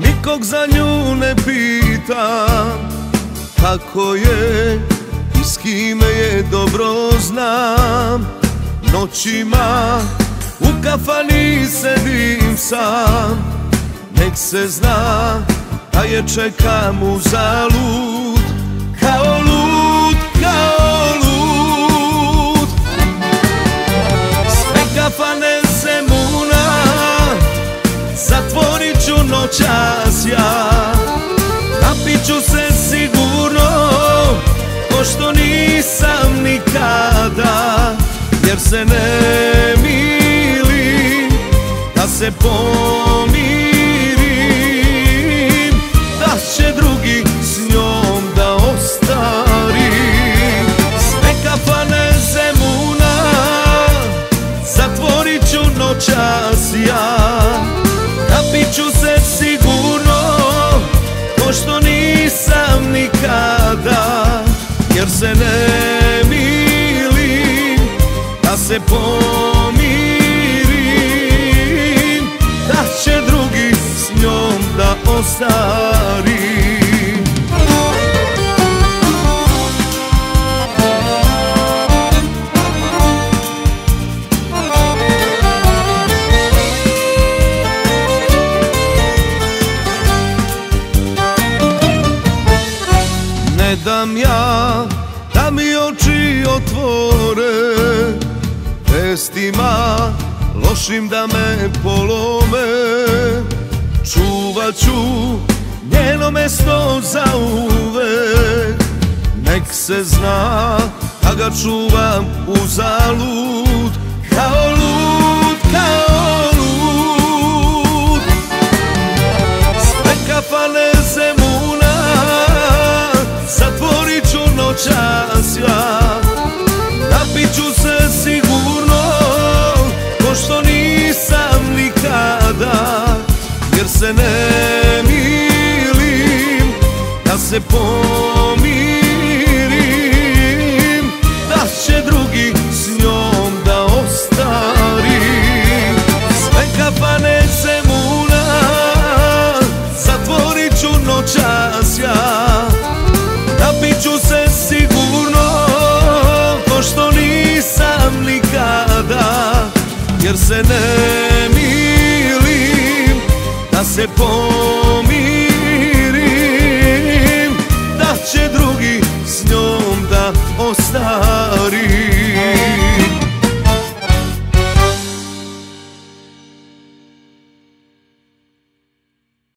nikog za nju ne pita Kako je i s kime je dobro znam. Noćima u kafani sedim sam. Nek se zna da je čekam u zalud noćas ja. Napit ću se sigurno Ko što nisam nikada Jer se ne milim Da se pomirim Da će drugi s njom da ostari. Sve kafane Zemuna Zatvorit ću noćas ja nikada Jer se ne milim Da se pomirim. Da će drugi s njom da ostari Dam ja da mi oči otvore. Vestima lošim da me polome. Čuvat ću njeno mesto za uvek. Nek se zna da ga čuvam u zalud Kao lud, noćas ja Napit ću se sigurno Ko što nisam nikada Jer se ne milim Da se pomirim se ne